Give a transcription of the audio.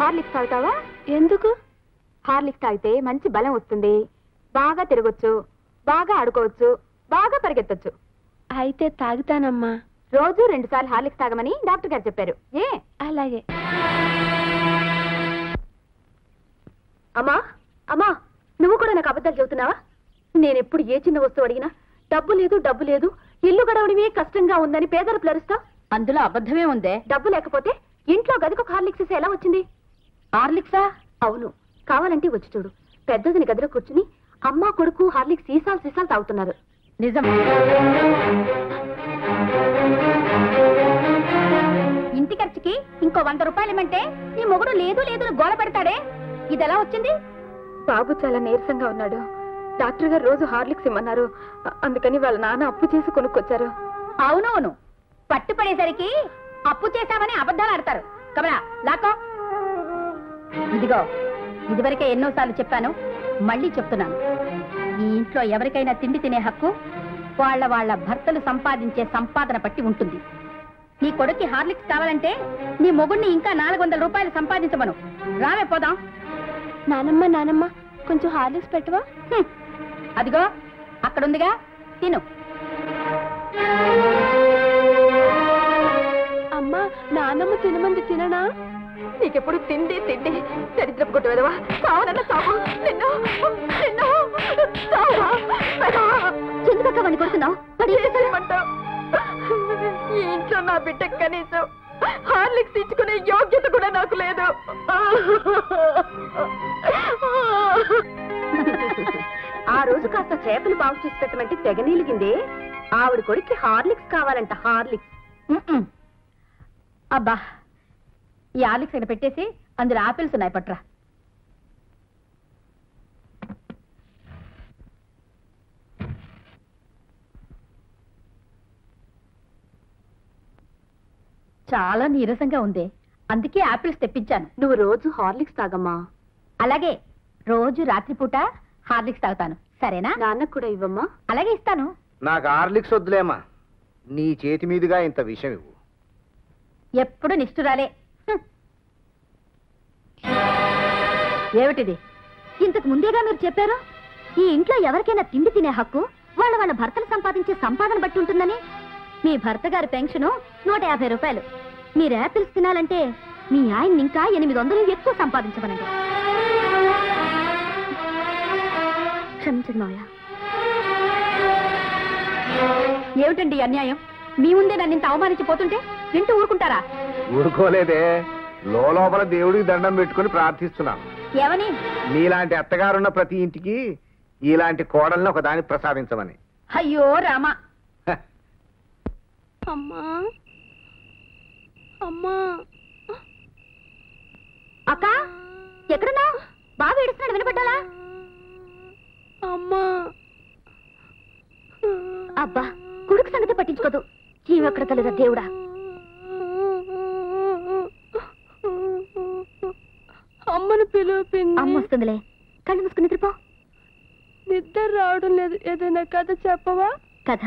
Horlicks తాగుతావా? ఎందుకు? Horlicks తాగితే మంచి బలం వస్తుంది. బాగా తిరగొచ్చు బాగా ఆడుకోవచ్చు బాగా పరిగెత్తొచ్చు. అయితే తాగుతానమ్మా. రోజు రెండు సార్లు హార్లిక్స్ తాగమని డాక్టర్ గారు చెప్పారు. ఏ? అలాగే. అమ్మా అమ్మా నువ్వు కూడా నాకు అబద్ధాలు చెబుతున్నావా? నేను ఎప్పుడు ఏ చిన్న వస్తువు అడిగినా డబ్బు లేదు డబ్బు లేదు ఇల్లు గడవడమే కష్టంగా ఉందని పేదలు ప్లరుస్తా. అందులో అబద్ధమే ఉందే. డబ్బు లేకపోతే ఇంట్లో గదికి హార్లిక్స్ ఎలా వచ్చింది? హార్లిక్సా? అవును. కావాలంటే వచ్చి చూడు. పెద్దదిని గదిలో కూర్చుని అమ్మ కొడుకు హార్లిక్స్ సీసాలు సీసాలు తాగుతున్నారు. నిజం. ఇంటి ఖర్చుకి ఇంకో వంద రూపాయలు ఇమ్మంటే నీ మొగుడు లేదు లేదు గోల పెడతాడే? ఇది ఎలా వచ్చింది? బాబు చాలా నీరసంగా ఉన్నాడు. డాక్టర్ గారు రోజు హార్లిక్స్ ఇమ్మన్నారు. అందుకని వాళ్ళ నాన్న అప్పు చేసి కొనుక్కొచ్చారు. అవునవును. పట్టుపడేసరికి అప్పు చేశామని అబద్ధాలు ఆడతారు. కమలా లాకో ఇదిగో ఇదివరకే ఎన్నోసార్లు చెప్పాను మళ్ళీ చెప్తున్నాను. ఈ ఇంట్లో ఎవరికైనా తిండి తినే హక్కు వాళ్ళ వాళ్ళ భర్తలు సంపాదించే సంపాదన పట్టి ఉంటుంది. నీ కొడుక్కి హార్లిక్స్ కావాలంటే నీ మొగుడిని ఇంకా నాలుగు వందల రూపాయలు సంపాదించమను. రావే పోదాం. నానమ్మ నానమ్మ కొంచెం హార్లిక్స్ పెట్టవా. అదిగో అక్కడుందిగా తిను. అమ్మా నానమ్మ తినమంది తిననా? నీకెప్పుడు తిండి తిండి దరిద్రపు కొట్టు వెదవా? చావనన్న చావు నిన్ను నిన్ను చావా ఎందుకక్క వాడిని కొడుతున్నావు? ఈ ఇంట్లో నా బిడ్డ కనీసం హార్లిక్స్ ఇచ్చుకునే యోగ్యత కూడా నాకు లేదు. ఆ రోజు కాస్త చేపలు బాగు చేసి పెట్టమంటే తెగ నీలిగింది. ఆవిడ కొడుక్కి హార్లిక్స్ కావాలంట హార్లిక్స్. అబ్బా ఈ ఆలిక్స్ ఇక్కడ పెట్టేసి అందులో ఆపిల్స్ ఉన్నాయి పట్రా. చాలా నీరసంగా ఉంది. అందుకే ఆపిల్స్ తెప్పించాను. నువ్వు రోజు హార్లిక్స్ తాగమ్మా. అలాగే రోజు రాత్రిపూట హార్లిక్స్ తాగుతాను. సరేనా? నాన్నకు కూడా ఇవ్వమ్మా. అలాగే ఇస్తాను. నాకు హార్లిక్స్ వద్దులేమ్మా. నీ చేతి మీదుగా ఇంత విషయం ఇవ్వు. ఎప్పుడు నిష్ఠురాలే. ఏమిటిది? ఇంతకు ముందేగా మీరు చెప్పారు? ఈ ఇంట్లో ఎవరికైనా తిండి తినే హక్కు వాళ్ళ వాళ్ళ భర్తలు సంపాదించే సంపాదన బట్టి ఉంటుందని? మీ భర్త గారి పెన్షను నూట యాభై రూపాయలు. మీరు యాపిల్స్ తినాలంటే మీ ఆయన ఇంకా ఎనిమిది వందలు ఎక్కువ సంపాదించమనండి. క్షమించండి మావయ్య. ఏమిటండి ఈ అన్యాయం? మీ ముందే నన్ను ఇంత అవమానించిపోతుంటే వింటూ ఊరుకుంటారా? ఊరుకోలేదే. లోపల దేవుడికి దండం పెట్టుకుని ప్రార్థిస్తున్నాను. ఏమని? నీలాంటి అత్తగారున్న ప్రతి ఇంటికి ఇలాంటి కోడల్ని ఒకదాన్ని ప్రసాదించమని. అయ్యో రామా. అమ్మా. అమ్మా. అక్క ఎక్కడున్నా బాగా ఏడుస్తున్నాడు వినపడ్డాలా? అమ్మా. అబ్బా కొడుకు సంగతి పట్టించుకోదు. ఈమెక్కడ కలరా దేవుడా? అమ్మను పిలువు పిన్ని అమ్మ వస్తుందిలే. కళ్ళు మూసుకుని నిద్రపో. నిద్ర రావడం లేదు. ఏదైనా కథ చెప్పవా? కథ?